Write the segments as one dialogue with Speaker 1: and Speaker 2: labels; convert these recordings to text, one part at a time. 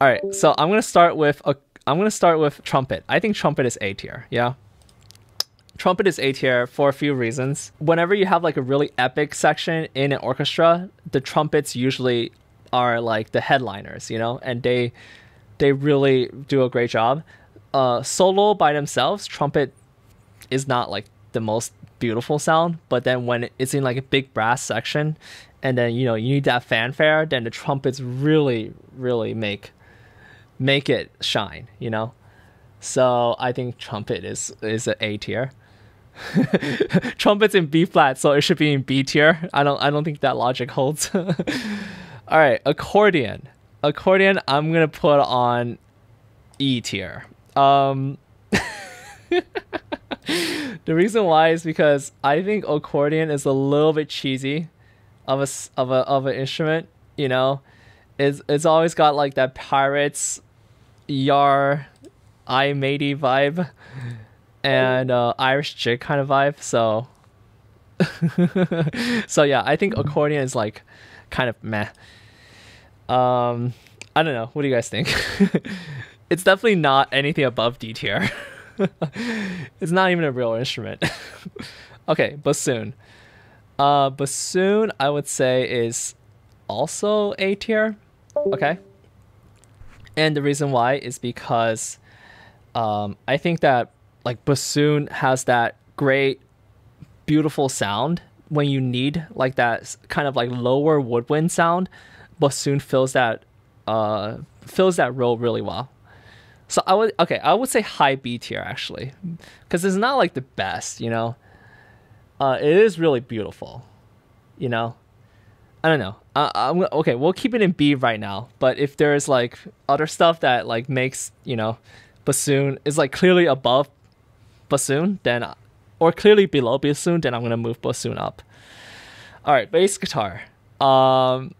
Speaker 1: All right, so I'm gonna start with a. I'm gonna start with trumpet. I think trumpet is A tier. Yeah. Trumpet is A tier for a few reasons. Whenever you have like a really epic section in an orchestra, the trumpets usually are like the headliners, you know, and they they really do a great job. Uh, solo by themselves, trumpet is not like the most beautiful sound, but then when it's in like a big brass section, and then you know you need that fanfare, then the trumpets really really make make it shine, you know. So I think trumpet is is an A tier. Trumpets in B flat, so it should be in B tier. I don't I don't think that logic holds. All right, accordion. Accordion, I'm gonna put on E tier. Um, the reason why is because I think accordion is a little bit cheesy of a of a of an instrument. You know, it's it's always got like that pirates, yar, I matey vibe, and uh, Irish jig kind of vibe. So, so yeah, I think accordion is like kind of meh. Um, I don't know. What do you guys think? it's definitely not anything above D tier. it's not even a real instrument. okay, bassoon. Uh, bassoon, I would say, is also A tier. Okay. And the reason why is because um, I think that like bassoon has that great, beautiful sound when you need like that kind of like lower woodwind sound. Bassoon fills that uh, fills that role really well. So I would okay, I would say high B tier actually, because it's not like the best, you know. Uh, it is really beautiful, you know. I don't know. Uh, I'm okay. We'll keep it in B right now. But if there's like other stuff that like makes you know, bassoon is like clearly above bassoon, then or clearly below bassoon, then I'm gonna move bassoon up. All right, bass guitar. Um,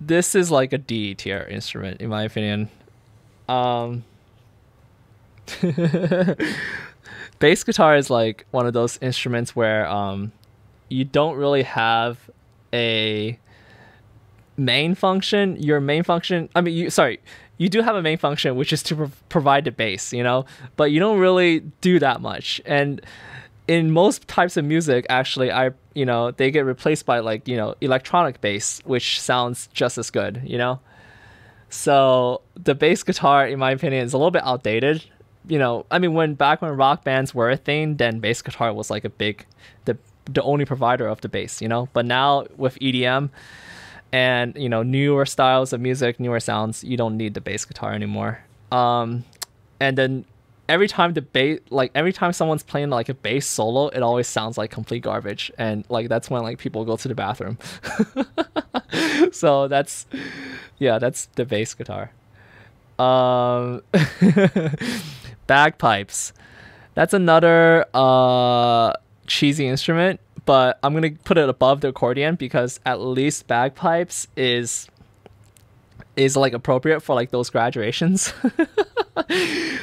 Speaker 1: this is like a D tier instrument in my opinion. Um, bass guitar is like one of those instruments where um, you don't really have a main function. Your main function, I mean, you sorry, you do have a main function which is to pro- provide the bass, you know, but you don't really do that much. And in most types of music, actually, I you know they get replaced by like you know electronic bass, which sounds just as good, you know. So the bass guitar, in my opinion, is a little bit outdated. You know, I mean, when back when rock bands were a thing, then bass guitar was like a big, the the only provider of the bass. You know, but now with EDM and you know newer styles of music, newer sounds, you don't need the bass guitar anymore. Um, and then every time the bass like every time someone's playing like a bass solo it always sounds like complete garbage and like that's when like people go to the bathroom so that's yeah that's the bass guitar um bagpipes that's another uh cheesy instrument but i'm gonna put it above the accordion because at least bagpipes is is like appropriate for like those graduations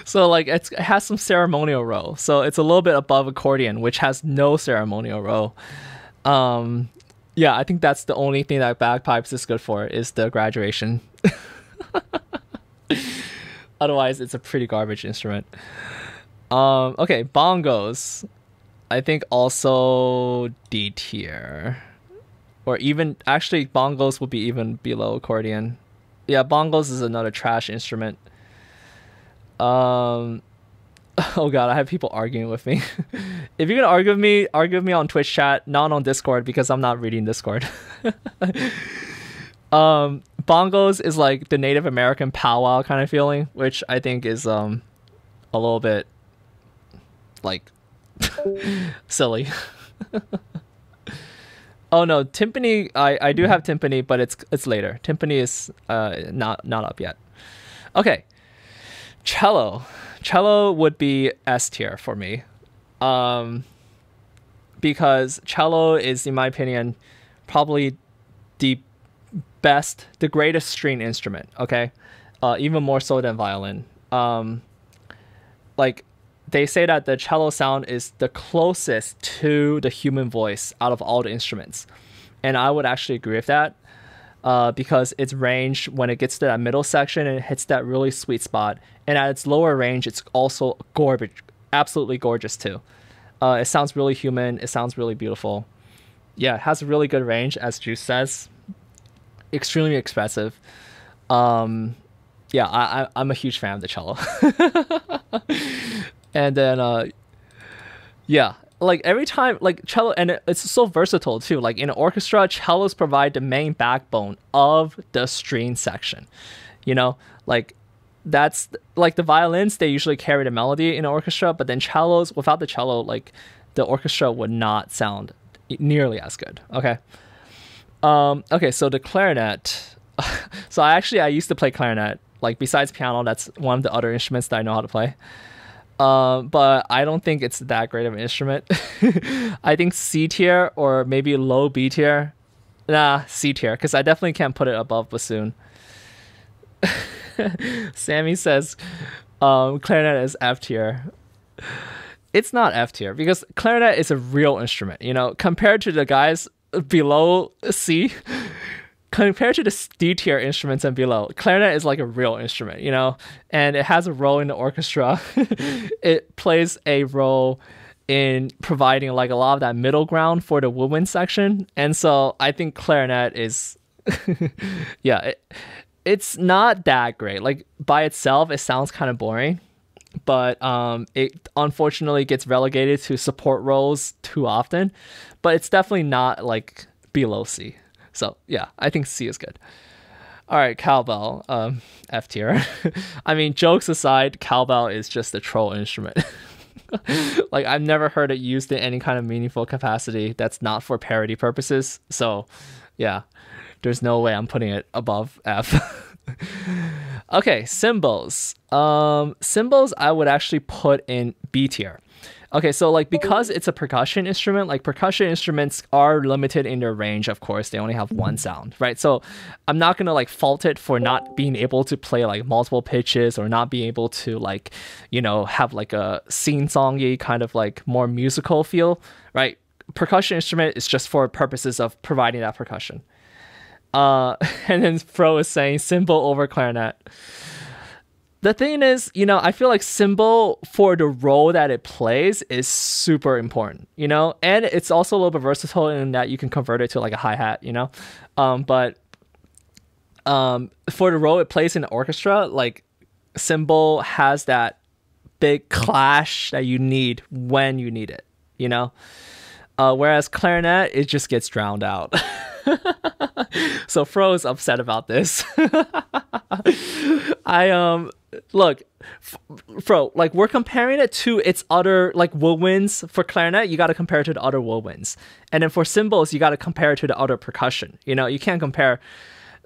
Speaker 1: so like it has some ceremonial role. So it's a little bit above accordion, which has no ceremonial role. Um, yeah, I think that's the only thing that bagpipes is good for is the graduation. Otherwise, it's a pretty garbage instrument. Um, okay, bongos. I think also D tier. Or even actually bongos will be even below accordion. Yeah, bongos is another trash instrument. Um, oh god, I have people arguing with me. if you're gonna argue with me, argue with me on Twitch chat, not on Discord because I'm not reading Discord. um, bongos is like the Native American powwow kind of feeling, which I think is um a little bit like silly. oh no, timpani. I I do have timpani, but it's it's later. Timpani is uh not not up yet. Okay, cello cello would be s tier for me um, because cello is in my opinion probably the best the greatest string instrument okay uh, even more so than violin um, like they say that the cello sound is the closest to the human voice out of all the instruments and i would actually agree with that uh, because its range when it gets to that middle section and it hits that really sweet spot, and at its lower range, it's also gorgeous, absolutely gorgeous too. Uh, it sounds really human. It sounds really beautiful. Yeah, it has a really good range, as Juice says. Extremely expressive. Um, yeah, I, I am a huge fan of the cello. and then uh, yeah, like every time like cello and it's so versatile too like in orchestra cellos provide the main backbone of the string section you know like that's like the violins they usually carry the melody in orchestra but then cellos without the cello like the orchestra would not sound nearly as good okay um okay so the clarinet so i actually i used to play clarinet like besides piano that's one of the other instruments that i know how to play uh, but I don't think it's that great of an instrument. I think C tier or maybe low B tier. Nah, C tier, because I definitely can't put it above bassoon. Sammy says um, clarinet is F tier. It's not F tier because clarinet is a real instrument. You know, compared to the guys below C, compared to the D tier instruments and below, clarinet is like a real instrument, you know, and it has a role in the orchestra. it plays a role in providing like a lot of that middle ground for the woodwind section, and so I think clarinet is, yeah, it, it's not that great. Like by itself, it sounds kind of boring. But um, it unfortunately gets relegated to support roles too often. But it's definitely not like below C. So yeah, I think C is good. All right, cowbell, um, F tier. I mean, jokes aside, cowbell is just a troll instrument. like I've never heard it used in any kind of meaningful capacity that's not for parody purposes. So, yeah, there's no way I'm putting it above F. okay, cymbals. Um, cymbals I would actually put in B tier. Okay, so like because it's a percussion instrument, like percussion instruments are limited in their range, of course. They only have one sound, right? So I'm not gonna like fault it for not being able to play like multiple pitches or not being able to like, you know, have like a sing songy kind of like more musical feel, right? Percussion instrument is just for purposes of providing that percussion. Uh, and then Fro is saying cymbal over clarinet the thing is, you know, I feel like cymbal for the role that it plays is super important, you know, and it's also a little bit versatile in that you can convert it to like a hi hat, you know, um, but um, for the role it plays in the orchestra, like cymbal has that big clash that you need when you need it, you know, uh, whereas clarinet it just gets drowned out. so Fro is upset about this. I um look, bro. like we're comparing it to its other like woodwinds for clarinet. You got to compare it to the other woodwinds, and then for cymbals, you got to compare it to the other percussion. You know, you can't compare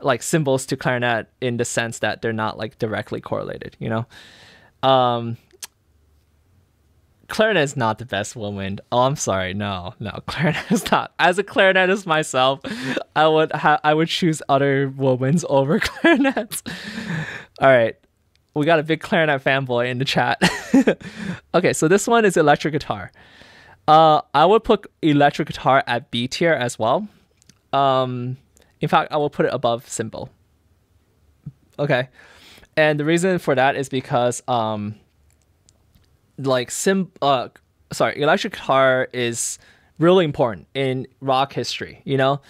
Speaker 1: like cymbals to clarinet in the sense that they're not like directly correlated. You know, um, clarinet is not the best woodwind. Oh, I'm sorry. No, no, clarinet is not. As a clarinetist myself, I would ha- I would choose other woodwinds over clarinets. All right, we got a big clarinet fanboy in the chat. okay, so this one is electric guitar. Uh, I would put electric guitar at B tier as well. Um, in fact, I will put it above cymbal. Okay, and the reason for that is because um, like sim uh sorry electric guitar is really important in rock history you know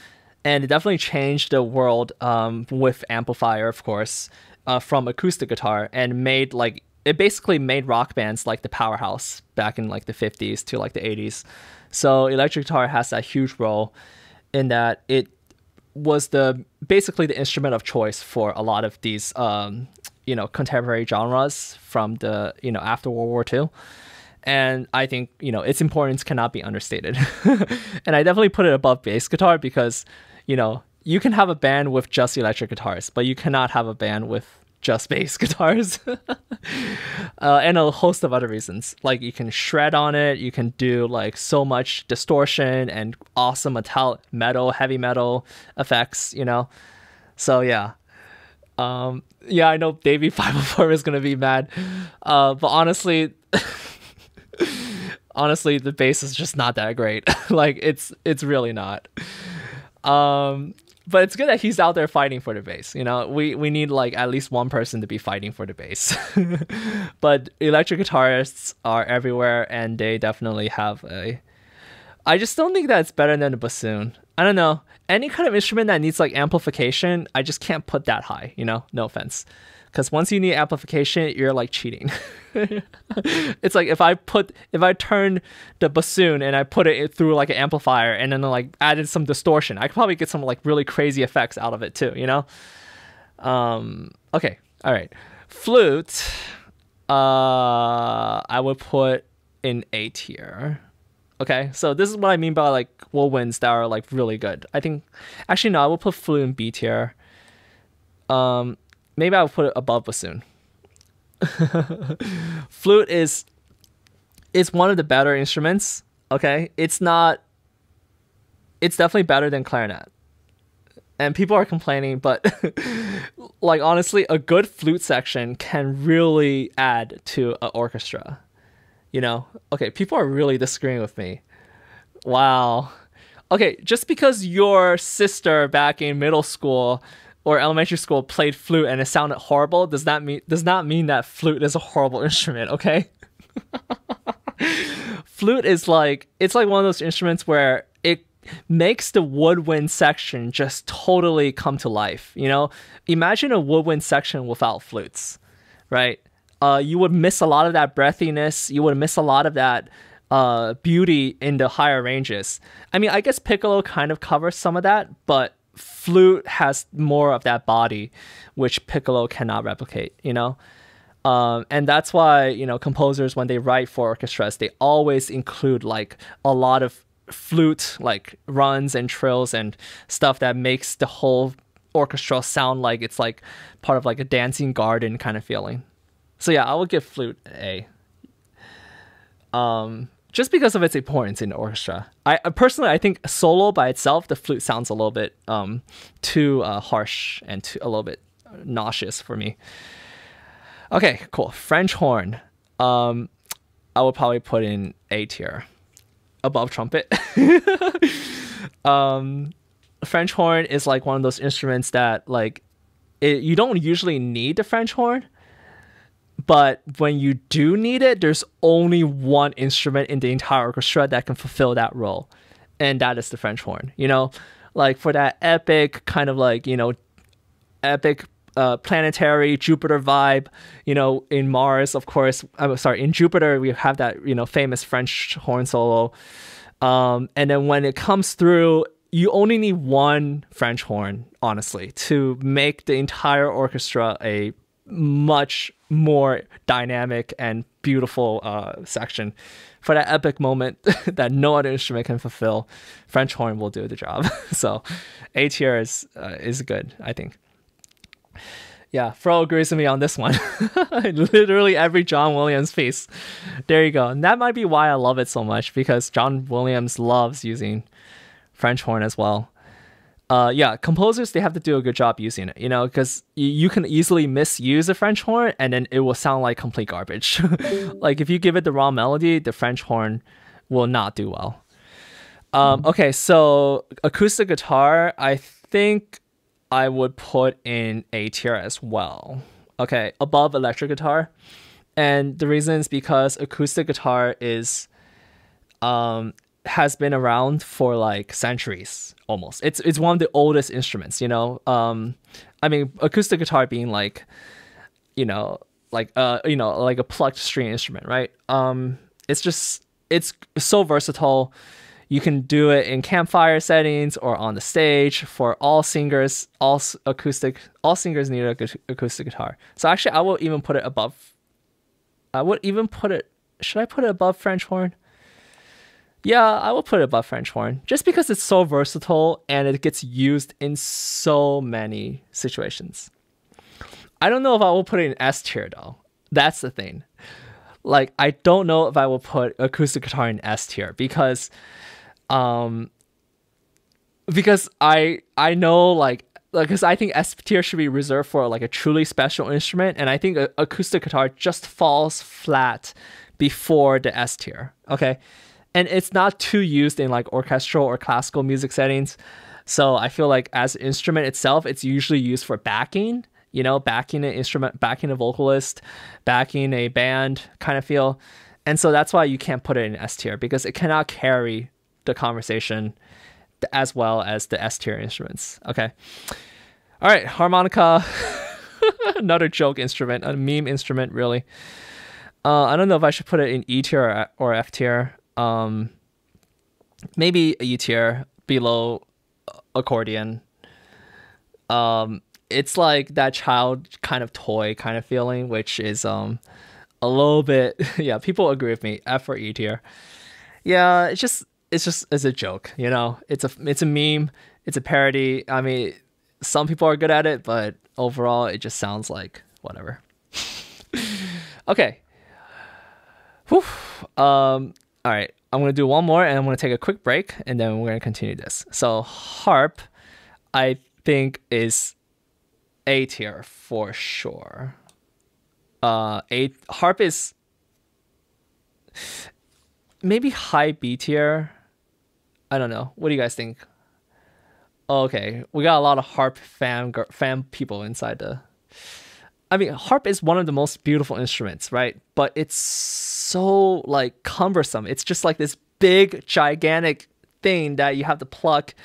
Speaker 1: and it definitely changed the world um, with amplifier of course uh, from acoustic guitar and made like it basically made rock bands like the powerhouse back in like the 50s to like the 80s so electric guitar has that huge role in that it was the basically the instrument of choice for a lot of these um, you know contemporary genres from the you know after World War II. And I think you know its importance cannot be understated. and I definitely put it above bass guitar because you know you can have a band with just electric guitars, but you cannot have a band with just bass guitars. Uh, and a host of other reasons. Like you can shred on it you can do like so much distortion and awesome metal metal heavy metal effects you know? So yeah. Um, yeah, I know Davey five hundred four is gonna be mad, uh, but honestly, honestly, the bass is just not that great. like it's it's really not. Um, but it's good that he's out there fighting for the bass. You know, we we need like at least one person to be fighting for the bass. but electric guitarists are everywhere, and they definitely have a. I just don't think that it's better than a bassoon. I don't know any kind of instrument that needs like amplification. I just can't put that high. You know, no offense because once you need amplification, you're like cheating. it's like if I put if I turn the bassoon and I put it through like an amplifier and then like added some distortion, I could probably get some like really crazy effects out of it too. You know. Um. Okay. All right. Flute. Uh, I would put in A tier. Okay, so this is what I mean by like woodwinds that are like really good. I think actually no, I will put flute in B tier. Um, maybe I'll put it above bassoon. Flute is it's one of the better instruments. Okay, it's not. It's definitely better than clarinet, and people are complaining, but like honestly, a good flute section can really add to an orchestra. You know, okay, people are really disagreeing with me. Wow. Okay, just because your sister back in middle school or elementary school played flute and it sounded horrible does not mean does not mean that flute is a horrible instrument, okay? flute is like it's like one of those instruments where it makes the woodwind section just totally come to life, you know? Imagine a woodwind section without flutes, right? Uh, you would miss a lot of that breathiness, you would miss a lot of that uh, beauty in the higher ranges. I mean, I guess piccolo kind of covers some of that, but flute has more of that body, which piccolo cannot replicate. You know. Um, and that's why you know composers when they write for orchestras they always include like a lot of flute like runs and trills and stuff that makes the whole orchestra sound like it's like part of like a dancing garden kind of feeling so yeah i would give flute a um just because of its importance in orchestra. I personally, I think solo by itself, the flute sounds a little bit um, too uh, harsh and too, a little bit nauseous for me. Okay, cool. French horn. Um, I would probably put in A tier, above trumpet. um, French horn is like one of those instruments that like it, you don't usually need the French horn but when you do need it, there's only one instrument in the entire orchestra that can fulfill that role, and that is the French horn. You know, like for that epic kind of like you know, epic uh, planetary Jupiter vibe. You know, in Mars, of course. I'm sorry, in Jupiter we have that you know famous French horn solo, um, and then when it comes through. You only need one French horn, honestly, to make the entire orchestra a much more dynamic and beautiful uh, section for that epic moment that no other instrument can fulfill. French horn will do the job. so A tier is uh, is good, I think. Yeah, Fro agrees with me on this one. Literally every John Williams piece. There you go. And that might be why I love it so much because John Williams loves using French horn as well uh, yeah, composers they have to do a good job using it, you know, because you, you can easily misuse a French horn and then it will sound like complete garbage. like if you give it the wrong melody, the French horn will not do well. Um, okay, so acoustic guitar, I think I would put in A tier as well. Okay, above electric guitar, and the reason is because acoustic guitar is um, has been around for like centuries almost. It's it's one of the oldest instruments, you know. Um I mean acoustic guitar being like you know, like uh you know, like a plucked string instrument, right? Um it's just it's so versatile. You can do it in campfire settings or on the stage for all singers, all acoustic all singers need a acoustic guitar. So actually I will even put it above I would even put it should I put it above French horn? Yeah, I will put it above French horn just because it's so versatile and it gets used in so many situations. I don't know if I will put it in S tier though. That's the thing. Like I don't know if I will put acoustic guitar in S tier because um because I I know like because I think S tier should be reserved for like a truly special instrument, and I think acoustic guitar just falls flat before the S tier. Okay, and it's not too used in like orchestral or classical music settings. So I feel like as instrument itself, it's usually used for backing, you know, backing an instrument, backing a vocalist, backing a band kind of feel. And so that's why you can't put it in S tier because it cannot carry the conversation as well as the S tier instruments. Okay. All right, harmonica, another joke instrument, a meme instrument, really. Uh, I don't know if I should put it in E tier or, or F tier. Um, maybe E tier below accordion. Um, it's like that child kind of toy kind of feeling, which is um a little bit yeah. People agree with me. F or E tier. Yeah, it's just it's just it's a joke, you know. It's a it's a meme. It's a parody. I mean, some people are good at it, but overall, it just sounds like whatever. okay. Whew. Um. All right. I'm gonna do one more, and I'm gonna take a quick break, and then we're gonna continue this. So harp, I think is A tier for sure. Uh, A harp is maybe high B tier. I don't know. What do you guys think? okay, we got a lot of harp fan fan people inside the. I mean, harp is one of the most beautiful instruments, right? But it's so like cumbersome. It's just like this big, gigantic thing that you have to pluck,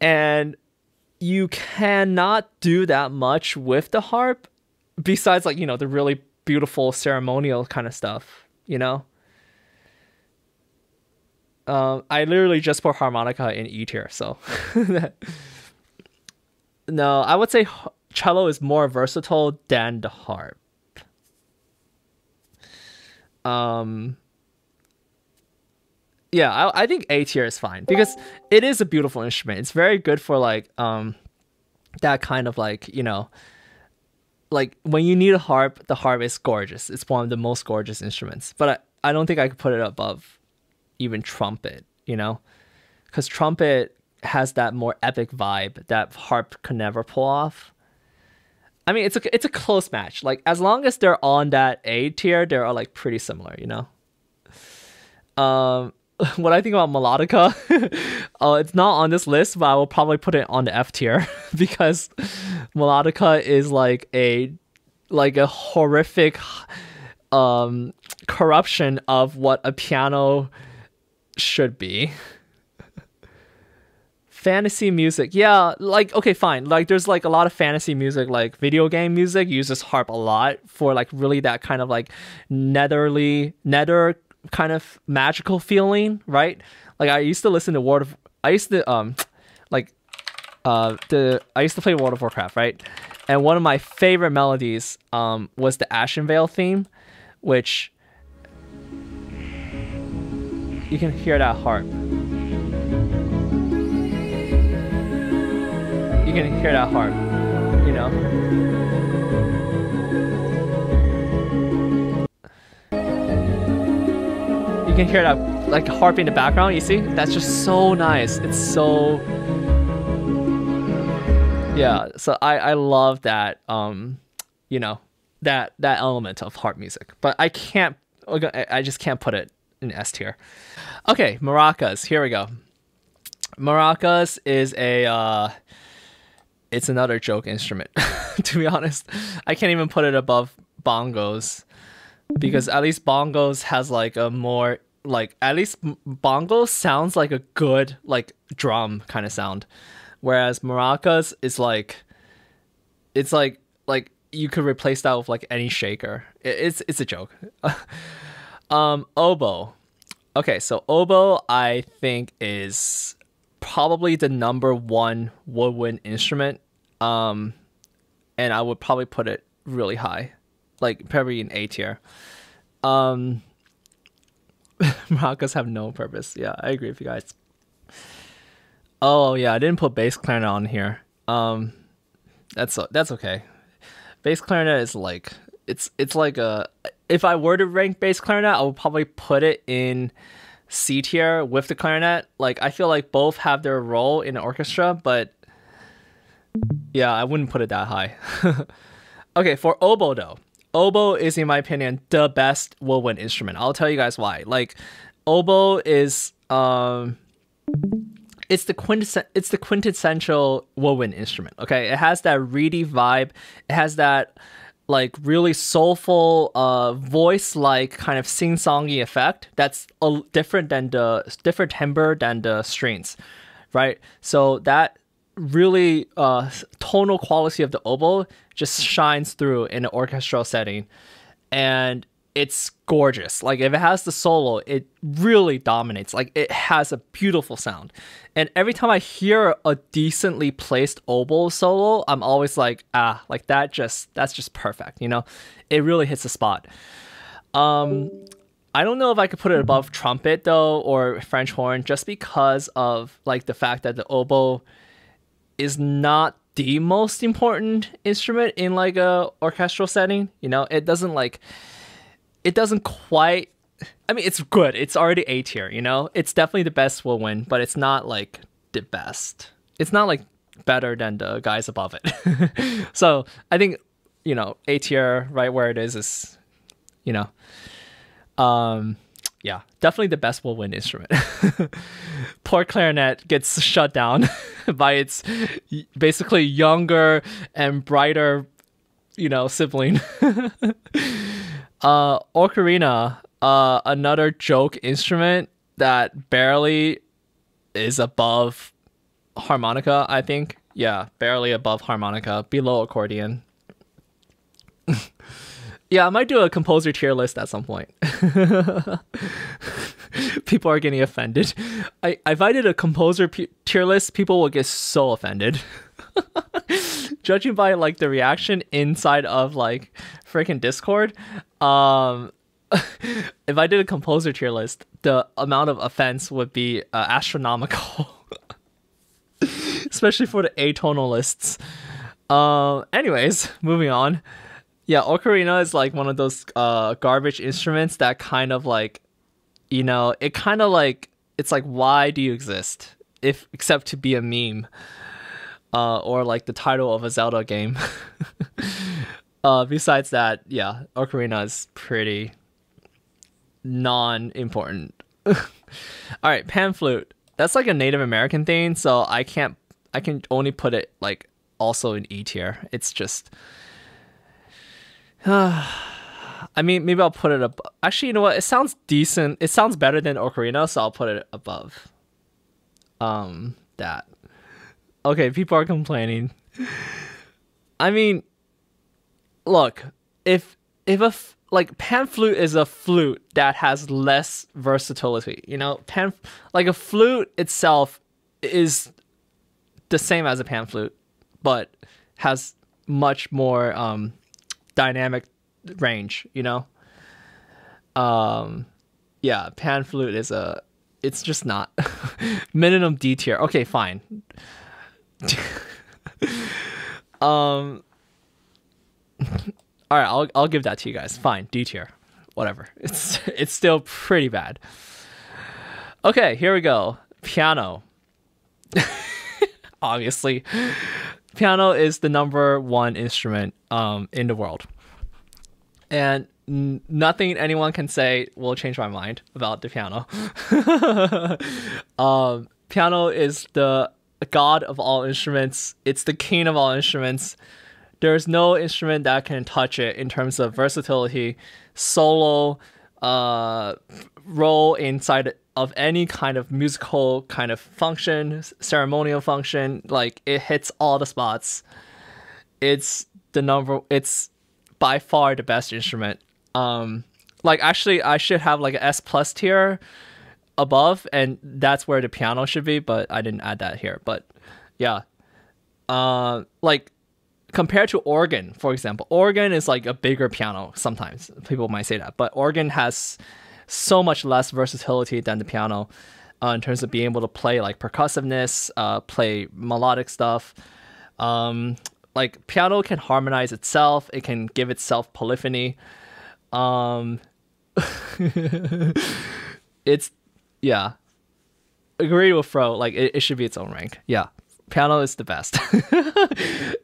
Speaker 1: and you cannot do that much with the harp, besides like you know the really beautiful ceremonial kind of stuff, you know. Um, I literally just put harmonica in E tier, so no, I would say cello is more versatile than the harp. Um, yeah, I, I think A tier is fine because it is a beautiful instrument. It's very good for like um that kind of like you know like when you need a harp, the harp is gorgeous. It's one of the most gorgeous instruments. But I, I don't think I could put it above even trumpet, you know? Because trumpet has that more epic vibe that harp can never pull off. I mean, it's a it's a close match. Like as long as they're on that A tier, they're like pretty similar, you know. Um, what I think about melodica, uh, it's not on this list, but I will probably put it on the F tier because melodica is like a like a horrific um corruption of what a piano should be. Fantasy music. Yeah, like okay, fine. Like there's like a lot of fantasy music, like video game music uses harp a lot for like really that kind of like netherly nether kind of magical feeling, right? Like I used to listen to World of I used to um like uh the I used to play World of Warcraft, right? And one of my favorite melodies um was the Ashenvale theme, which you can hear that harp. You can hear that harp, you know? You can hear that like harp in the background, you see? That's just so nice. It's so Yeah, so I I love that um you know, that that element of harp music. But I can't I just can't put it in S tier. Okay, maracas. Here we go. Maracas is a uh, it's another joke instrument. to be honest, I can't even put it above bongos because at least bongos has like a more like at least bongos sounds like a good like drum kind of sound, whereas maracas is like it's like like you could replace that with like any shaker. It's it's a joke. Um, oboe. Okay, so oboe I think is probably the number one woodwind instrument. Um, and I would probably put it really high, like probably in A tier. Um, maracas have no purpose. Yeah, I agree with you guys. Oh yeah, I didn't put bass clarinet on here. Um, that's that's okay. Bass clarinet is like it's it's like a if I were to rank bass clarinet, I would probably put it in C tier with the clarinet. Like I feel like both have their role in the orchestra, but yeah, I wouldn't put it that high. okay, for oboe though. Oboe is in my opinion the best woodwind instrument. I'll tell you guys why. Like oboe is um it's the quintess- it's the quintessential woodwind instrument. Okay, it has that reedy vibe. It has that like really soulful uh voice like kind of sing-songy effect that's a, different than the different timbre than the strings right? So that really uh tonal quality of the oboe just shines through in an orchestral setting. And it's gorgeous. Like if it has the solo, it really dominates. Like it has a beautiful sound. And every time I hear a decently placed oboe solo, I'm always like, ah, like that just that's just perfect, you know? It really hits the spot. Um I don't know if I could put it above trumpet though or French horn just because of like the fact that the oboe is not the most important instrument in like a orchestral setting, you know? It doesn't like it doesn't quite I mean, it's good. It's already A tier, you know? It's definitely the best woodwind, but it's not like the best. It's not like better than the guys above it. so I think, you know, A tier right where it is is, you know, um, yeah, definitely the best woodwind instrument. Poor clarinet gets shut down by its basically younger and brighter, you know, sibling. Uh, ocarina, uh, another joke instrument that barely is above harmonica, I think. Yeah, barely above harmonica, below accordion. yeah, I might do a composer tier list at some point. people are getting offended. I, if I did a composer p- tier list, people will get so offended. Judging by like the reaction inside of like freaking Discord, um, if I did a composer tier list, the amount of offense would be uh, astronomical, especially for the atonal lists. Um, anyways, moving on. Yeah, ocarina is like one of those uh garbage instruments that kind of like, you know, it kind of like it's like why do you exist if except to be a meme, uh, or like the title of a Zelda game. Uh, besides that, yeah, Ocarina is pretty non-important. All right, pan flute. That's like a Native American thing, so I can't. I can only put it like also in E tier. It's just. Uh, I mean, maybe I'll put it up. Actually, you know what? It sounds decent. It sounds better than Ocarina, so I'll put it above. Um, that. Okay, people are complaining. I mean, look, if if a f- like pan flute is a flute that has less versatility, you know, pan like a flute itself is the same as a pan flute, but has much more um, dynamic range, you know. Um, yeah, pan flute is a it's just not minimum D tier. Okay, fine. um all right, I'll I'll give that to you guys. Fine, D tier, whatever. It's it's still pretty bad. Okay, here we go. Piano. Obviously, piano is the number one instrument um, in the world, and nothing anyone can say will change my mind about the piano. um, piano is the god of all instruments. It's the king of all instruments there's no instrument that can touch it in terms of versatility, solo, uh, role inside of any kind of musical kind of function, ceremonial function. Like it hits all the spots. It's the number. It's by far the best instrument. Um, like actually, I should have like an S plus tier above, and that's where the piano should be. But I didn't add that here. But yeah, uh, like compared to organ, for example, organ is like a bigger piano. Sometimes people might say that, but organ has so much less versatility than the piano uh, in terms of being able to play like percussiveness, uh, play melodic stuff. Um, like piano can harmonize itself. It can give itself polyphony. Um, it's yeah. Agree with Fro. Like it, it should be its own rank. Yeah piano is the best.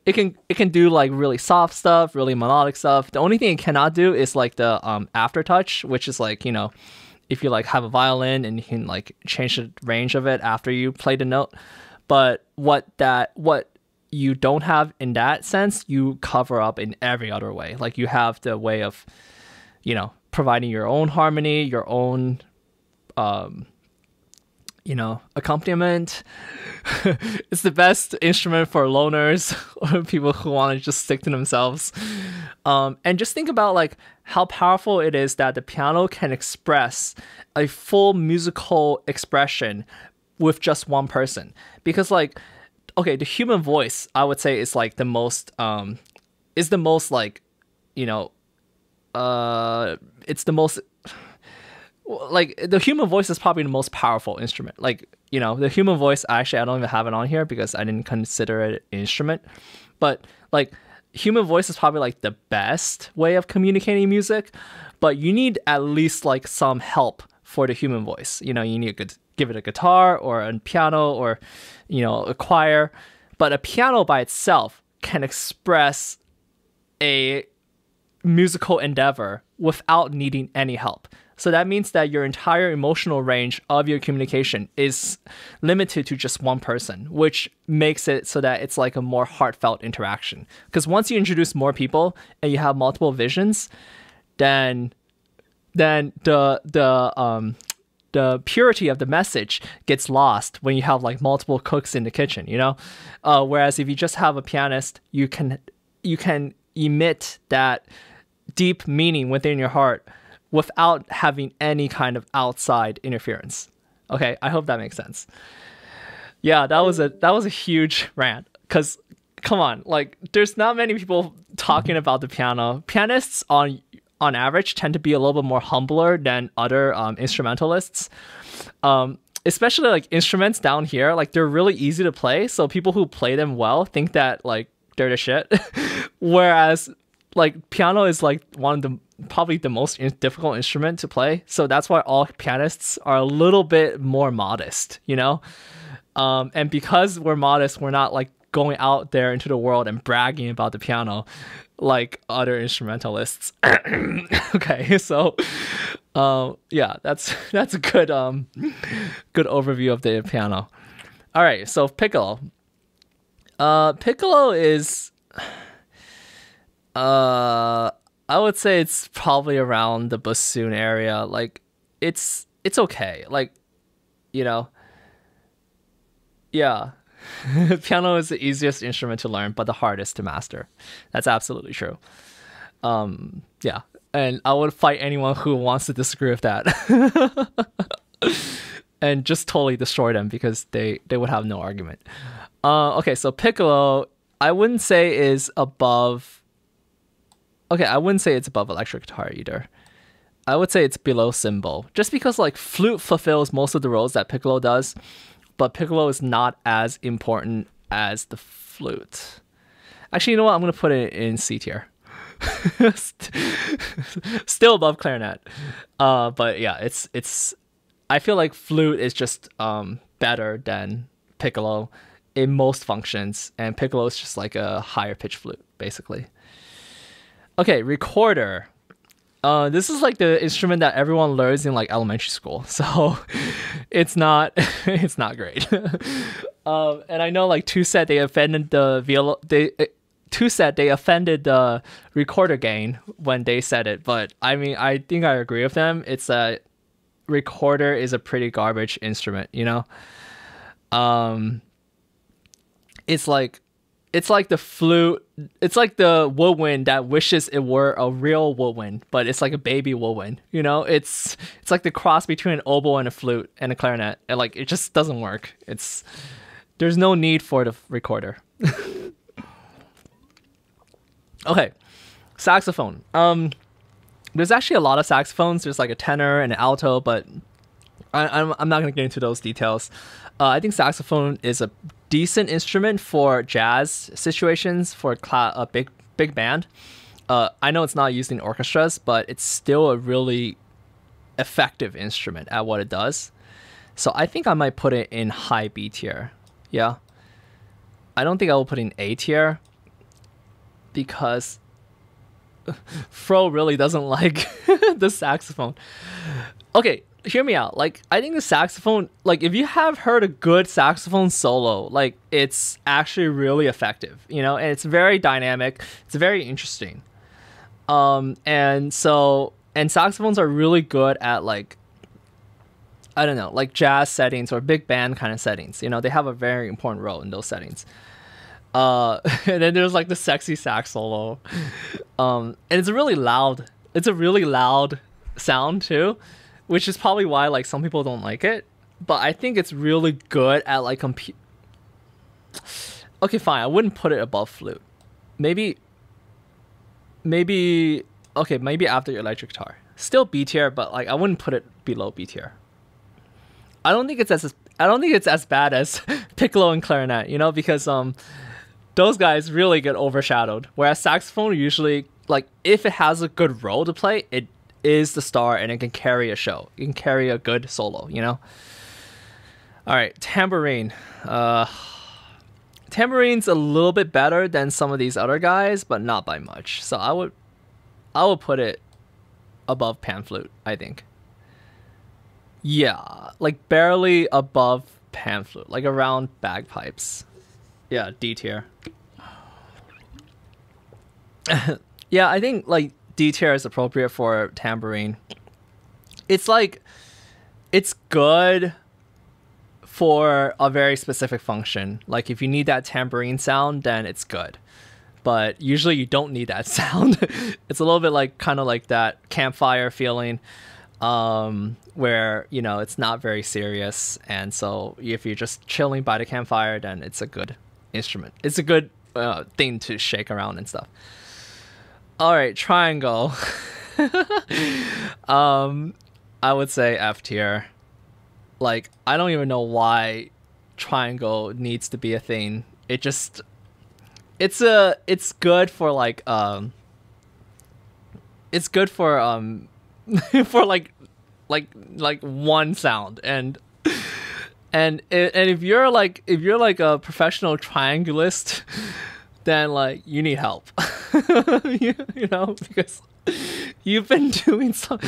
Speaker 1: it can it can do like really soft stuff, really melodic stuff. The only thing it cannot do is like the um aftertouch, which is like you know, if you like have a violin and you can like change the range of it after you play the note. But what that what you don't have in that sense, you cover up in every other way. Like you have the way of, you know, providing your own harmony, your own um you know, accompaniment. it's the best instrument for loners or people who want to just stick to themselves. Um, and just think about like how powerful it is that the piano can express a full musical expression with just one person. Because like, okay, the human voice, I would say, is like the most, um, is the most like, you know, uh, it's the most like the human voice is probably the most powerful instrument. Like you know, the human voice. Actually, I don't even have it on here because I didn't consider it an instrument. But like human voice is probably like the best way of communicating music. But you need at least like some help for the human voice. You know, you need to give it a guitar or a piano or you know a choir. But a piano by itself can express a musical endeavor without needing any help. So that means that your entire emotional range of your communication is limited to just one person, which makes it so that it's like a more heartfelt interaction. Because once you introduce more people and you have multiple visions, then then the the um the purity of the message gets lost when you have like multiple cooks in the kitchen, you know. Uh, whereas if you just have a pianist, you can you can emit that deep meaning within your heart without having any kind of outside interference. Okay, I hope that makes sense. Yeah, that was a that was a huge rant cuz come on, like there's not many people talking about the piano. Pianists on on average tend to be a little bit more humbler than other um, instrumentalists. Um, especially like instruments down here, like they're really easy to play. So people who play them well think that like they're the shit. Whereas like piano is like one of the probably the most difficult instrument to play. So that's why all pianists are a little bit more modest, you know? Um, and because we're modest, we're not like going out there into the world and bragging about the piano like other instrumentalists. okay, so um, yeah, that's that's a good um good overview of the piano. All right, so piccolo. Uh, piccolo is uh I would say it's probably around the bassoon area. Like it's it's okay. Like you know. Yeah. Piano is the easiest instrument to learn, but the hardest to master. That's absolutely true. Um yeah. And I would fight anyone who wants to disagree with that. and just totally destroy them because they they would have no argument. Uh okay, so piccolo I wouldn't say is above okay, I wouldn't say it's above electric guitar either. I would say it's below cymbal, just because like flute fulfills most of the roles that piccolo does, but piccolo is not as important as the flute. Actually, you know what? I'm gonna put it in C tier. Still above clarinet, uh, but yeah, it's it's. I feel like flute is just um, better than piccolo in most functions, and piccolo is just like a higher pitch flute, basically. Okay, recorder. Uh, this is like the instrument that everyone learns in like elementary school, so it's not it's not great. um, and I know like TwoSet they offended the viola they uh, TwoSet they offended the recorder gain when they said it, but I mean I think I agree with them. It's a recorder is a pretty garbage instrument, you know. Um, it's like it's like the flute it's like the woodwind that wishes it were a real woodwind but it's like a baby woodwind you know? It's it's like the cross between an oboe and a flute and a clarinet and like it just doesn't work. It's there's no need for the recorder. Okay saxophone. Um there's actually a lot of saxophones. There's like a tenor and an alto but I, I'm, I'm not gonna get into those details. Uh, i think saxophone is a decent instrument for jazz situations for a big big band. Uh, I know it's not used in orchestras, but it's still a really effective instrument at what it does. So I think I might put it in high B tier. Yeah. I don't think I will put in A tier because Fro really doesn't like the saxophone. Okay, hear me out. Like I think the saxophone, like if you have heard a good saxophone solo, like it's actually really effective, you know, and it's very dynamic. It's very interesting. Um, and so and saxophones are really good at like I don't know, like jazz settings or big band kind of settings. You know, they have a very important role in those settings. Uh, and then there's like the sexy sax solo, um, and it's a really loud. It's a really loud sound too, which is probably why like some people don't like it. But I think it's really good at like compete. Okay, fine. I wouldn't put it above flute. Maybe. Maybe okay. Maybe after electric guitar. Still B tier, but like I wouldn't put it below B tier. I don't think it's as I don't think it's as bad as piccolo and clarinet. You know, because um, those guys really get overshadowed. Whereas saxophone usually like if it has a good role to play, it is the star and it can carry a show. It can carry a good solo, you know? All right, tambourine. Uh, tambourine's a little bit better than some of these other guys, but not by much. So I would, I would put it above pan flute. I think. Yeah, like barely above pan flute, like around bagpipes. Yeah, D tier. yeah, I think like D tier is appropriate for tambourine. It's like it's good for a very specific function. Like if you need that tambourine sound, then it's good. But usually you don't need that sound. it's a little bit like kind of like that campfire feeling um, where, you know, it's not very serious. And so if you're just chilling by the campfire, then it's a good instrument. It's a good uh, thing to shake around and stuff. All right, triangle. um, I would say F tier. Like, I don't even know why triangle needs to be a thing. It just, it's a, it's good for like, um, it's good for um, for like, like, like one sound and. And and if you're like if you're like a professional triangulist, then like you need help. you, you know, because you've been doing so.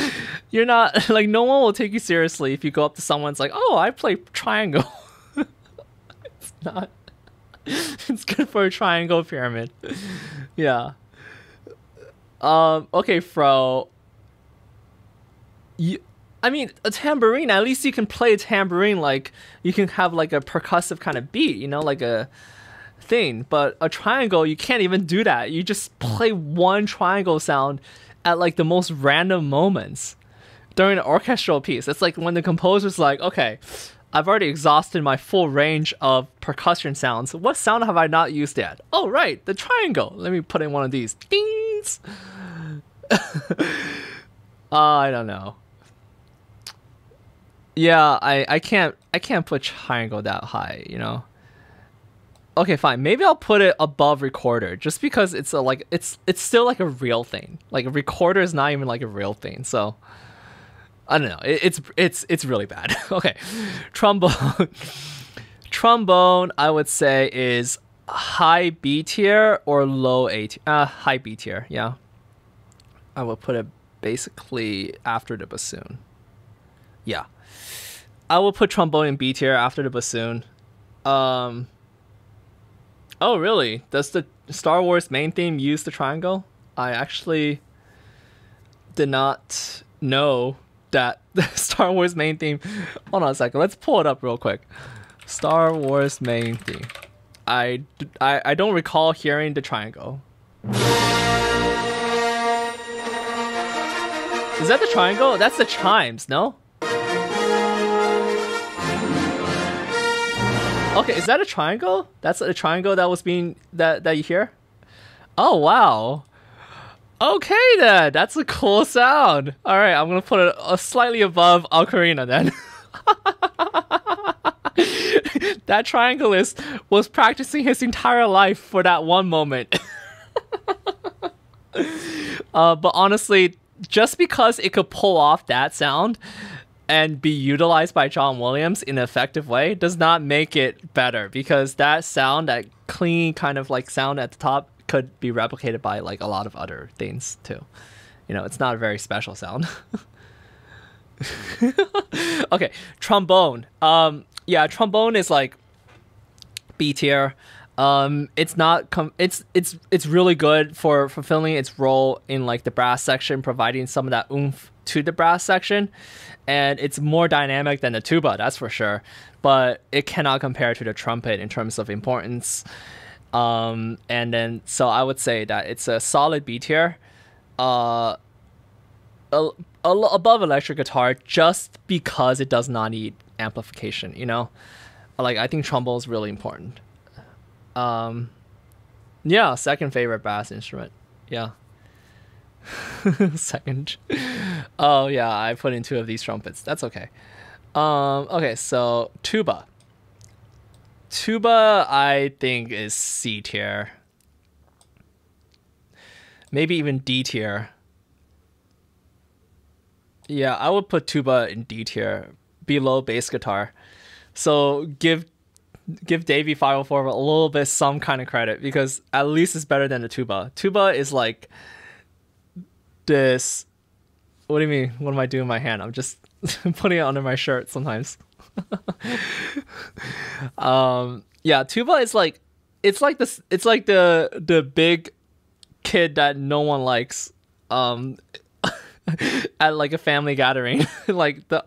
Speaker 1: you're not like no one will take you seriously if you go up to someone's like, "Oh, I play triangle." it's not it's good for a triangle pyramid. yeah. Um okay, Fro. You I mean, a tambourine, at least you can play a tambourine like you can have like a percussive kind of beat, you know, like a thing. But a triangle, you can't even do that. You just play one triangle sound at like the most random moments during an orchestral piece. It's like when the composer's like, okay, I've already exhausted my full range of percussion sounds. What sound have I not used yet? Oh, right, the triangle. Let me put in one of these. Dings! uh, I don't know. Yeah, I, I can't I can't put triangle that high, you know okay, fine. Maybe I'll put it above recorder just because it's a like it's it's still like a real thing. Like a recorder is not even like a real thing. So I don't know. It, it's it's it's really bad. okay, trombone. trombone, I would say is high B tier or low A tier. Uh, high B tier. Yeah. I will put it basically after the bassoon. Yeah. I will put trombone in B tier after the bassoon. Um, Oh, really? Does the Star Wars main theme use the triangle? I actually did not know that the Star Wars main theme. Hold on a second. Let's pull it up real quick. Star Wars main theme. I, I, I don't recall hearing the triangle. Is that the triangle? That's the chimes, no? Okay, is that a triangle? That's a triangle that was being that that you hear? Oh wow. Okay then, that's a cool sound. All right, I'm gonna put it uh, slightly above Ocarina then. that triangleist was practicing his entire life for that one moment. uh, but honestly, just because it could pull off that sound and be utilized by John Williams in an effective way does not make it better because that sound, that clean kind of like sound at the top, could be replicated by like a lot of other things too. You know, it's not a very special sound. okay, trombone. Um, yeah, trombone is like B tier. Um, it's not com- it's it's it's really good for fulfilling its role in like the brass section, providing some of that oomph to the brass section, and it's more dynamic than the tuba, that's for sure. But it cannot compare to the trumpet in terms of importance. Um, and then so I would say that it's a solid B tier. Uh, a, a, above electric guitar just because it does not need amplification, you know? Like I think trombone is really important. Um yeah, second favorite bass instrument. Yeah. second. Oh yeah, I put in two of these trumpets. That's okay. Um okay, so tuba. Tuba I think is C tier. Maybe even D tier. Yeah, I would put tuba in D tier, below bass guitar. So give give Davey 504 a little bit some kind of credit because at least it's better than the tuba. Tuba is like this. What do you mean? What am I doing my hand? I'm just putting it under my shirt sometimes. um, yeah, tuba is like it's like this. It's like the the big kid that no one likes. Um, at like a family gathering. like the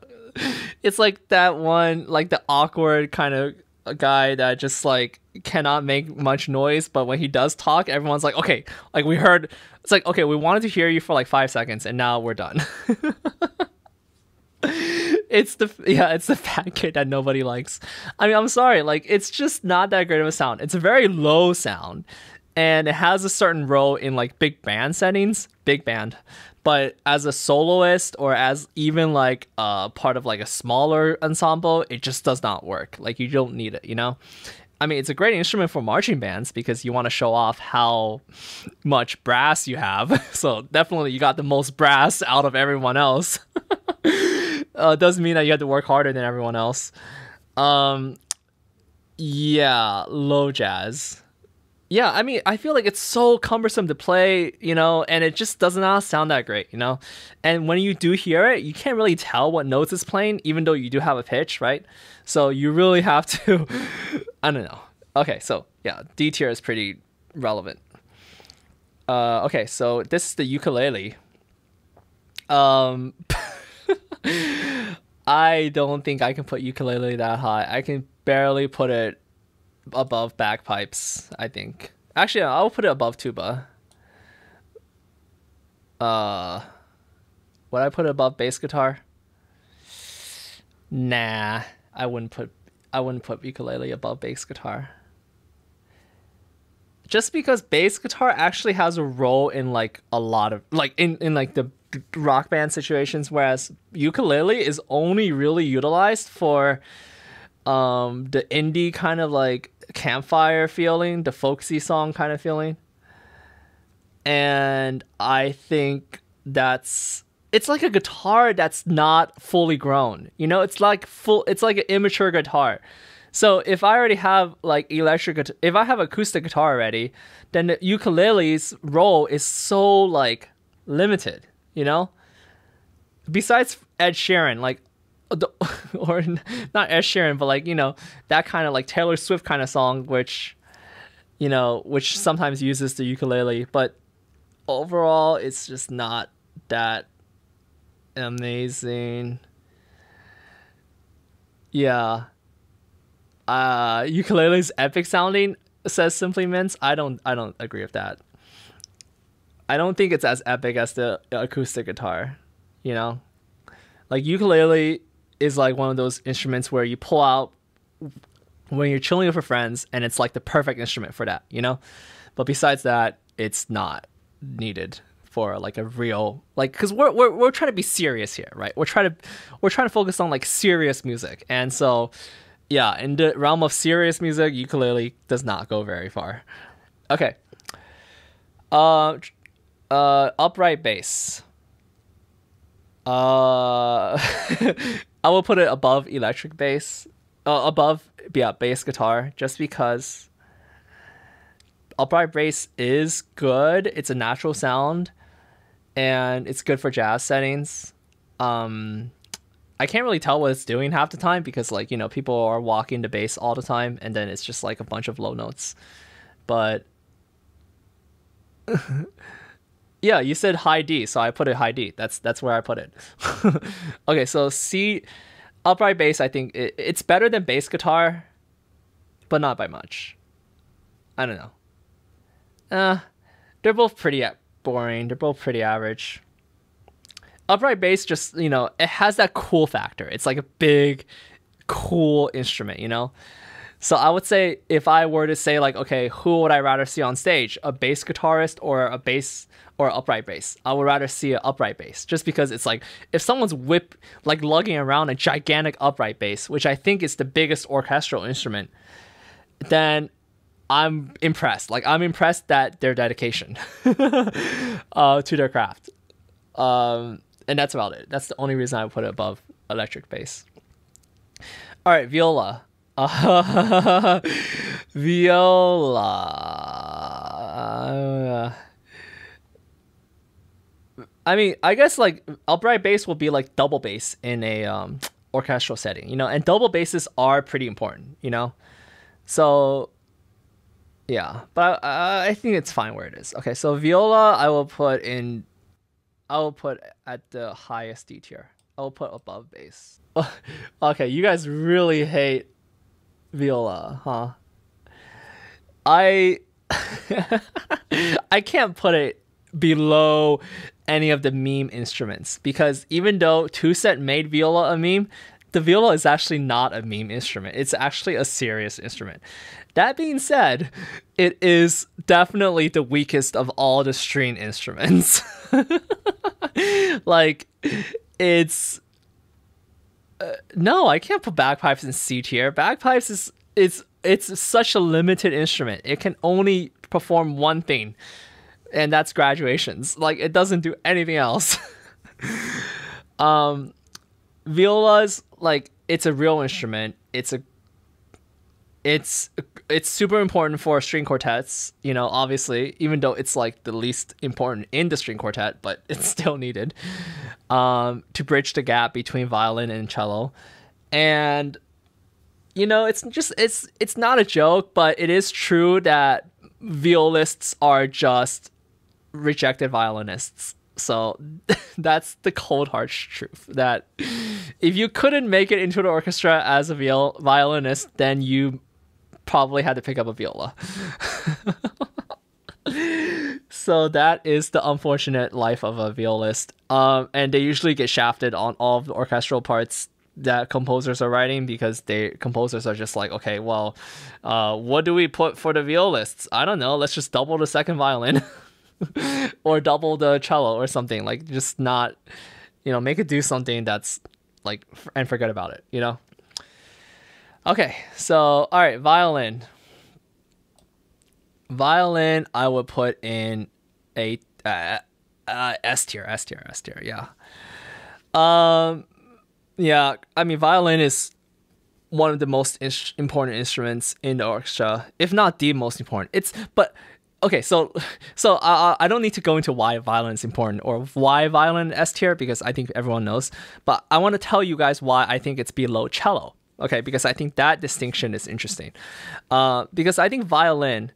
Speaker 1: it's like that one like the awkward kind of guy that just like cannot make much noise, but when he does talk, everyone's like, "Okay, like we heard it's like, "Okay, we wanted to hear you for like 5 seconds and now we're done." it's the yeah, it's the fat kid that nobody likes. I mean, I'm sorry, like it's just not that great of a sound. It's a very low sound and it has a certain role in like big band settings, big band but as a soloist or as even like uh part of like a smaller ensemble it just does not work. Like you don't need it you know? I mean it's a great instrument for marching bands because you want to show off how much brass you have. So definitely you got the most brass out of everyone else. Uh, doesn't mean that you have to work harder than everyone else. Um yeah low jazz yeah, I mean, I feel like it's so cumbersome to play, you know, and it just does not sound that great, you know. And when you do hear it, you can't really tell what notes it's playing, even though you do have a pitch, right? So you really have to, I don't know. Okay, so yeah, D tier is pretty relevant. Uh, okay, so this is the ukulele. Um, I don't think I can put ukulele that high. I can barely put it above bagpipes, I think. Actually, I'll put it above tuba. Uh, would I put it above bass guitar? Nah, I wouldn't put I wouldn't put ukulele above bass guitar. Just because bass guitar actually has a role in like a lot of like in in like the rock band situations, whereas ukulele is only really utilized for um the indie kind of like campfire feeling, the folksy song kind of feeling. And I think that's it's like a guitar that's not fully grown. You know, it's like full it's like an immature guitar. So if I already have like electric if I have acoustic guitar already, then the ukulele's role is so like limited, you know? Besides Ed Sheeran, like or not Ed Sheeran, but like you know that kind of like Taylor Swift kind of song, which you know, which sometimes uses the ukulele, but overall, it's just not that amazing. Yeah. Uh, ukulele's epic sounding says Simply Mints. I don't. I don't agree with that. I don't think it's as epic as the acoustic guitar. You know, like ukulele is like one of those instruments where you pull out when you're chilling with your friends and it's like the perfect instrument for that, you know? But besides that, it's not needed for like a real like because we're, we're we're trying to be serious here right? We're trying to we're trying to focus on like serious music. And so yeah in the realm of serious music ukulele does not go very far. Okay. Uh uh upright bass. Uh I will put it above electric bass, uh, above yeah bass guitar, just because upright bass is good. It's a natural sound, and it's good for jazz settings. Um, I can't really tell what it's doing half the time because like you know people are walking the bass all the time and then it's just like a bunch of low notes. But yeah, you said high D, so I put it high D. That's that's where I put it. okay, so C upright bass. I think it, it's better than bass guitar, but not by much. I don't know. Uh, they're both pretty boring. They're both pretty average upright bass just you know it has that cool factor it's like a big cool instrument you know so i would say if i were to say like okay who would i rather see on stage a bass guitarist or a bass or upright bass i would rather see an upright bass just because it's like if someone's whip like lugging around a gigantic upright bass which i think is the biggest orchestral instrument then i'm impressed like i'm impressed that their dedication uh, to their craft um, and that's about it. That's the only reason I would put it above electric bass. All right, viola. Viola. I mean, I guess like upright bass will be like double bass in a um, orchestral setting, you know, and double basses are pretty important, you know. So, yeah, but I, I think it's fine where it is. Okay, so viola, I will put in I will put at the highest D tier. I will put above bass. okay, you guys really hate viola, huh? I I can't put it below any of the meme instruments because even though TwoSet made viola a meme, the viola is actually not a meme instrument. It's actually a serious instrument. That being said, it is definitely the weakest of all the string instruments. like, it's. Uh, no, I can't put bagpipes in C tier. Bagpipes is it's it's such a limited instrument. It can only perform one thing, and that's graduations. Like it doesn't do anything else. um, violas like it's a real instrument. It's a it's it's super important for string quartets, you know, obviously, even though it's like the least important in the string quartet, but it's still needed um, to bridge the gap between violin and cello. And you know, it's just it's it's not a joke, but it is true that violists are just rejected violinists. So that's the cold hard truth that if you couldn't make it into the orchestra as a viol- violinist, then you probably had to pick up a viola. so that is the unfortunate life of a violist. Um, and they usually get shafted on all of the orchestral parts that composers are writing because they composers are just like, okay, well, uh, what do we put for the violists? I don't know. Let's just double the second violin, or double the cello, or something like just not, you know, make it do something that's like and forget about it. You know. Okay, so all right, violin. Violin, I would put in a uh, uh, S tier, S tier, S tier. Yeah. Um, yeah. I mean, violin is one of the most important instruments in the orchestra, if not the most important. It's but okay, so so uh, I don't need to go into why violin is important or why violin S tier because I think everyone knows. But I want to tell you guys why I think it's below cello. Okay, because I think that distinction is interesting. Uh, because I think violin,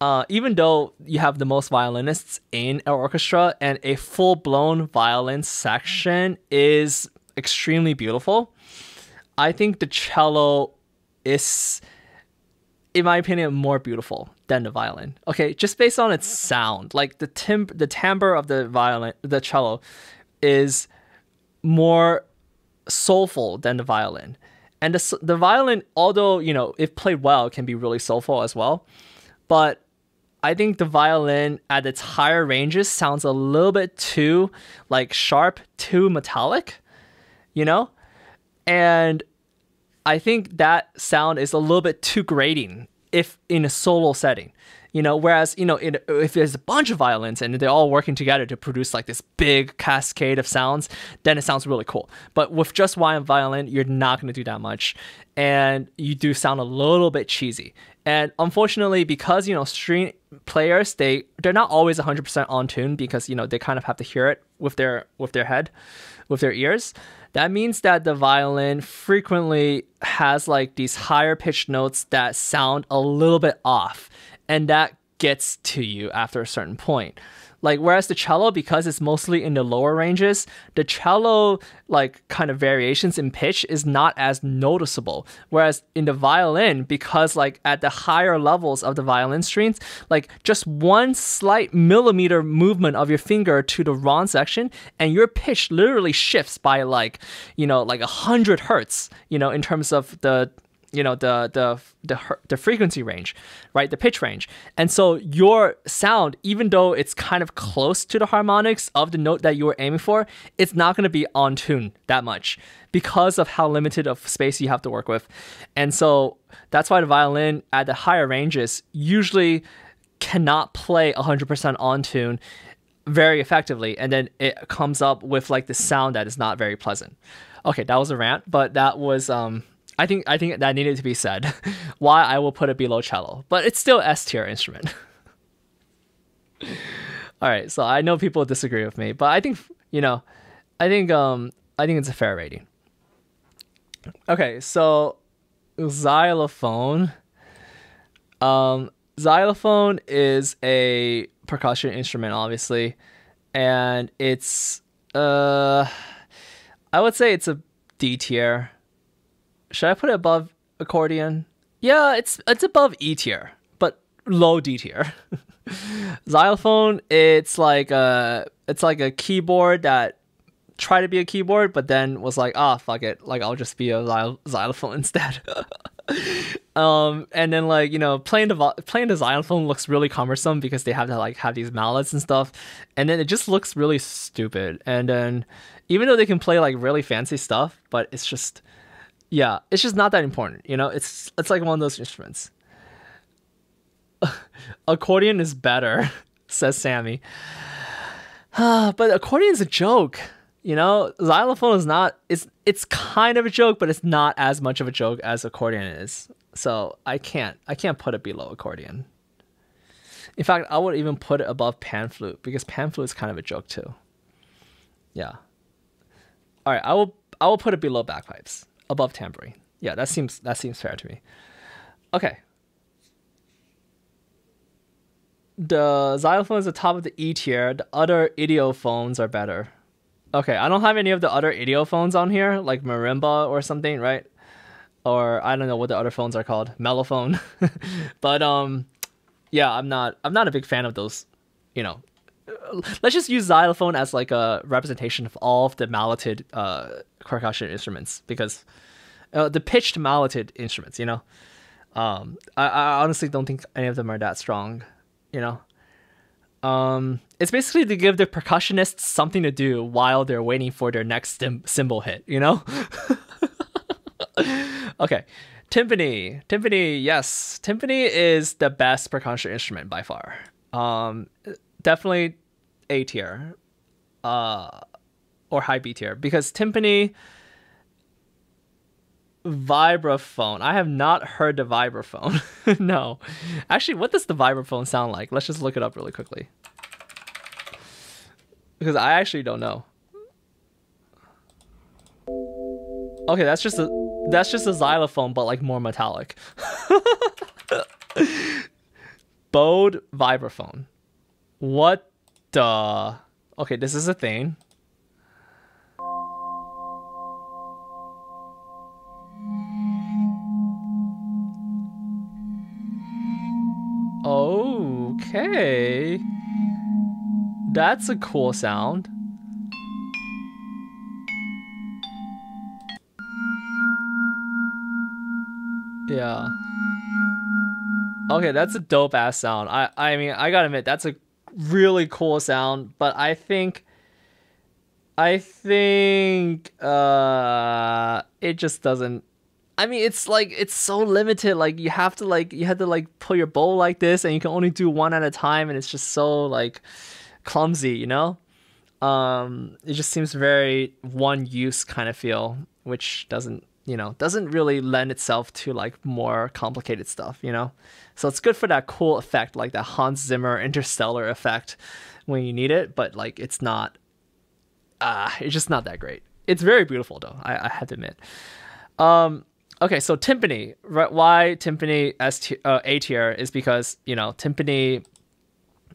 Speaker 1: uh, even though you have the most violinists in an orchestra and a full blown violin section is extremely beautiful, I think the cello is, in my opinion, more beautiful than the violin. Okay, just based on its sound, like the tim the timbre of the violin, the cello, is more soulful than the violin. And the, the violin, although, you know, if played well, can be really soulful as well. But I think the violin at its higher ranges sounds a little bit too like sharp, too metallic, you know? And I think that sound is a little bit too grating if in a solo setting you know whereas you know if there's a bunch of violins and they're all working together to produce like this big cascade of sounds then it sounds really cool. But with just one violin you're not going to do that much and you do sound a little bit cheesy. And unfortunately because you know string players they they're not always 100% on tune because you know they kind of have to hear it with their with their head with their ears that means that the violin frequently has like these higher pitched notes that sound a little bit off and that gets to you after a certain point like whereas the cello, because it's mostly in the lower ranges, the cello like kind of variations in pitch is not as noticeable. Whereas in the violin, because like at the higher levels of the violin strings, like just one slight millimeter movement of your finger to the wrong section, and your pitch literally shifts by like, you know, like a hundred hertz, you know, in terms of the you know the the the the frequency range, right? The pitch range. And so your sound, even though it's kind of close to the harmonics of the note that you were aiming for, it's not going to be on tune that much because of how limited of space you have to work with. And so that's why the violin at the higher ranges usually cannot play 100% on tune very effectively and then it comes up with like the sound that is not very pleasant. Okay, that was a rant, but that was um I think I think that needed to be said. Why I will put it below cello, but it's still S tier instrument. All right, so I know people disagree with me, but I think you know, I think um I think it's a fair rating. Okay, so xylophone. Um, xylophone is a percussion instrument, obviously, and it's uh, I would say it's a D tier should I put it above accordion? Yeah, it's it's above E tier, but low D tier. Xylophone, it's like a it's like a keyboard that tried to be a keyboard, but then was like, ah, fuck it, like I'll just be a xylophone instead. um, and then like you know playing the playing the xylophone looks really cumbersome because they have to like have these mallets and stuff, and then it just looks really stupid. And then even though they can play like really fancy stuff, but it's just yeah, it's just not that important. You know, it's it's like one of those instruments. accordion is better, says Sammy. but accordion is a joke. You know, xylophone is not. It's it's kind of a joke, but it's not as much of a joke as accordion is. So I can't I can't put it below accordion. In fact, I would even put it above pan flute because pan flute is kind of a joke too. Yeah. All right, I will I will put it below bagpipes above tambourine. Yeah, that seems that seems fair to me. Okay. The xylophone is the top of the E tier. The other idiophones are better. Okay, I don't have any of the other idiophones on here, like marimba or something, right? Or I don't know what the other phones are called, mellophone. but um, yeah, I'm not I'm not a big fan of those. You know, let's just use xylophone as like a representation of all of the malleted uh, percussion instruments because uh, the pitched malleted instruments, you know. Um, I, I honestly don't think any of them are that strong, you know. Um, it's basically to give the percussionists something to do while they're waiting for their next cymbal hit, you know. okay, timpani. Timpani, yes, timpani is the best percussion instrument by far. Um, definitely A tier, uh, or high B tier because timpani vibraphone. I have not heard the vibraphone. no. Actually, what does the vibraphone sound like? Let's just look it up really quickly. Because I actually don't know. Okay, that's just a that's just a xylophone but like more metallic. Bowed vibraphone. What the Okay, this is a thing. Okay. That's a cool sound. Yeah. Okay, that's a dope ass sound. I I mean, I gotta admit, that's a really cool sound, but I think I think uh it just doesn't I mean, it's like it's so limited. Like you have to like you have to like pull your bow like this, and you can only do one at a time, and it's just so like clumsy, you know. Um, it just seems very one use kind of feel, which doesn't you know, doesn't really lend itself to like more complicated stuff, you know? So it's good for that cool effect, like that Hans Zimmer interstellar effect when you need it, but like it's not uh it's just not that great. It's very beautiful though, I, I have to admit. Um okay, so timpani, right, why timpani S uh, A tier is because, you know, timpani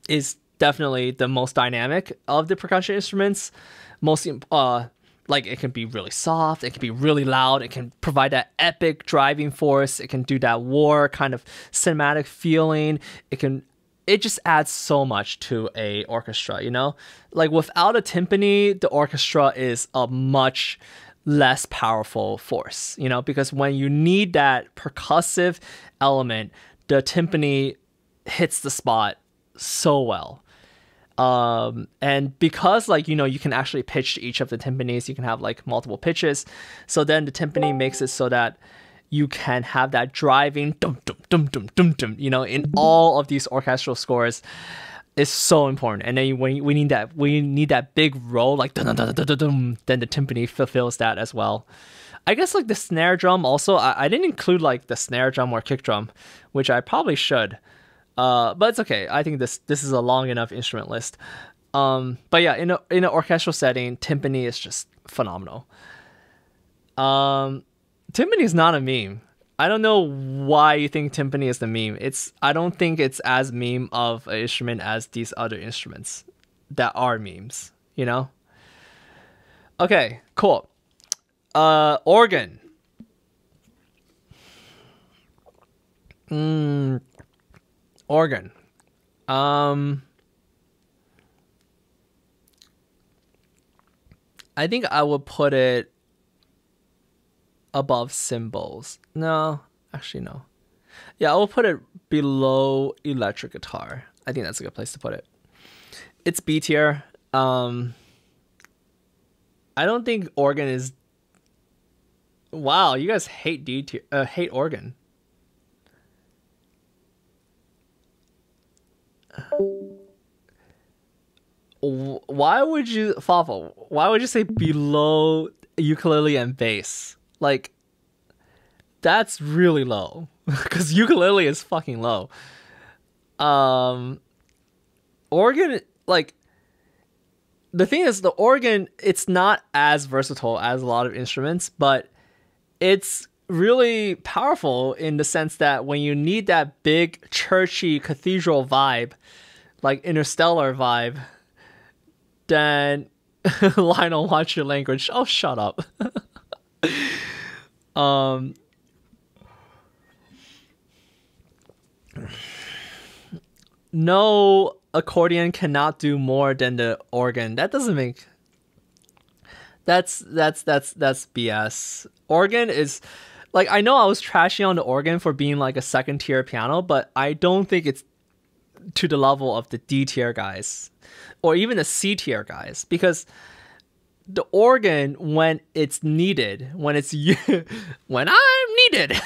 Speaker 1: is definitely the most dynamic of the percussion instruments. Most uh like it can be really soft, it can be really loud, it can provide that epic driving force, it can do that war kind of cinematic feeling. It can it just adds so much to a orchestra, you know? Like without a timpani, the orchestra is a much less powerful force, you know, because when you need that percussive element, the timpani hits the spot so well. Um, and because like you know you can actually pitch to each of the timpanis, you can have like multiple pitches. So then the timpani makes it so that you can have that driving dum dum dum dum dum dum. You know, in all of these orchestral scores, is so important. And then when we need that, we need that big roll like. Then the timpani fulfills that as well. I guess like the snare drum also. I, I didn't include like the snare drum or kick drum, which I probably should. Uh, but it's okay. I think this this is a long enough instrument list. Um, but yeah, in a, in an orchestral setting, timpani is just phenomenal. Um, timpani is not a meme. I don't know why you think timpani is the meme. It's I don't think it's as meme of an instrument as these other instruments that are memes. You know. Okay, cool. Uh, organ. Mm, organ. Um, I think I would put it above cymbals. No, actually no. Yeah, I will put it below electric guitar. I think that's a good place to put it. It's B tier. Um, I don't think organ is. Wow, you guys hate D tier. Uh, hate organ. Why would you Fafo, why would you say below ukulele and bass? Like that's really low because ukulele is fucking low. Um organ like the thing is the organ it's not as versatile as a lot of instruments, but it's really powerful in the sense that when you need that big churchy cathedral vibe, like interstellar vibe, then Lionel, watch your language. Oh, shut up. um. No accordion cannot do more than the organ. That doesn't make that's that's that's that's BS. Organ is like I know I was trashing on the organ for being like a second tier piano, but I don't think it's to the level of the D tier guys or even the C tier guys because the organ when it's needed, when it's when I'm needed,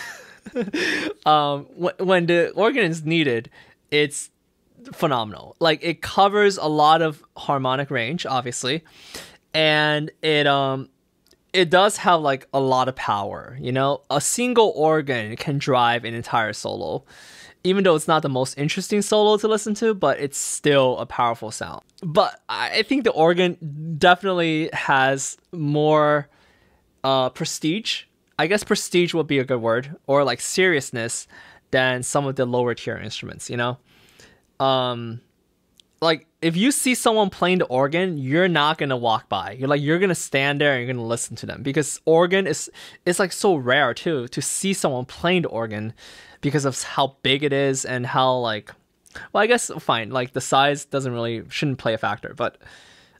Speaker 1: um, when, when the organ is needed, it's phenomenal. Like it covers a lot of harmonic range, obviously, and it um it does have like a lot of power. You know, a single organ can drive an entire solo, even though it's not the most interesting solo to listen to, but it's still a powerful sound. But I think the organ definitely has more uh, prestige. I guess prestige would be a good word, or like seriousness than some of the lower tier instruments. You know, um, like if you see someone playing the organ, you're not gonna walk by. You're like you're gonna stand there and you're gonna listen to them. Because organ is it's like so rare too to see someone playing the organ because of how big it is and how like well I guess fine like the size doesn't really shouldn't play a factor but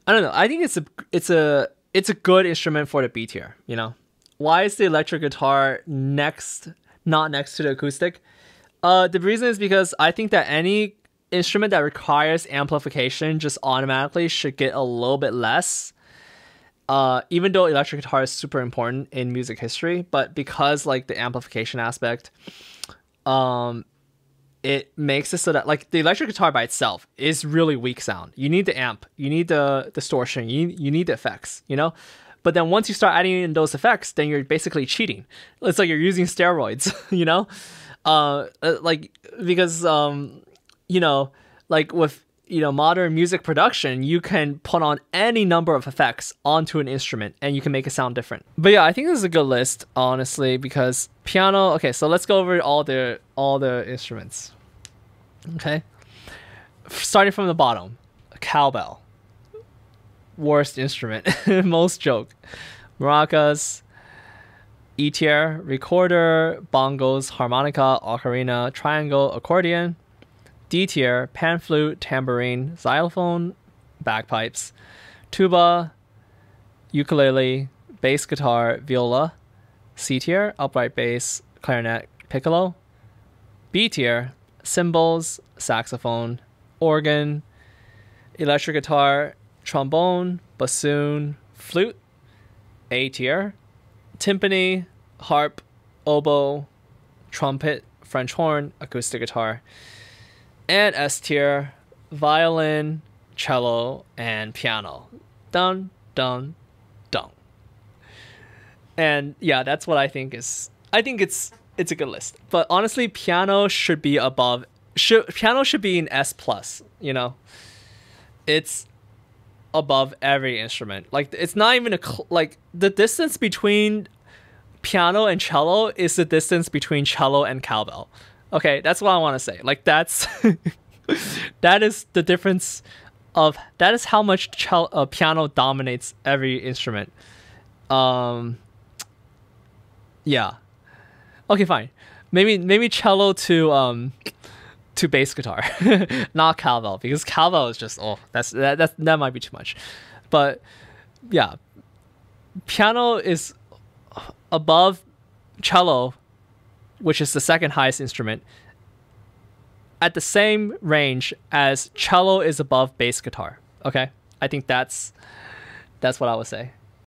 Speaker 1: I don't know. I think it's a it's a it's a good instrument for the B tier you know? Why is the electric guitar next not next to the acoustic? Uh the reason is because I think that any instrument that requires amplification just automatically should get a little bit less. Uh, even though electric guitar is super important in music history, but because like the amplification aspect, um, it makes it so that like the electric guitar by itself is really weak sound. You need the amp, you need the distortion, you you need the effects, you know. But then once you start adding in those effects, then you're basically cheating. It's like you're using steroids, you know? Uh, uh, like because um, you know, like with you know modern music production you can put on any number of effects onto an instrument and you can make it sound different. But yeah i think this is a good list honestly because piano okay so let's go over all the all the instruments. Okay. Starting from the bottom cowbell. Worst instrument most joke. Maracas e tier recorder bongos harmonica ocarina triangle accordion D tier, pan flute, tambourine, xylophone, bagpipes, tuba, ukulele, bass guitar, viola. C tier, upright bass, clarinet, piccolo. B tier, cymbals, saxophone, organ, electric guitar, trombone, bassoon, flute. A tier, timpani, harp, oboe, trumpet, French horn, acoustic guitar and S tier, violin, cello, and piano. Dun, dun, dun. And yeah, that's what I think is. I think it's it's a good list. But honestly, piano should be above. Should piano should be an S plus. You know, it's above every instrument. Like it's not even a cl- like the distance between piano and cello is the distance between cello and cowbell. Okay, that's what I want to say. Like that's that is the difference of that is how much cello, uh, piano dominates every instrument. Um yeah. Okay, fine. Maybe maybe cello to um to bass guitar, not cowbell because cowbell is just oh that's that that that might be too much, but yeah, piano is above cello which is the second highest instrument, at the same range as cello is above bass guitar. Okay, I think that's that's what I would say.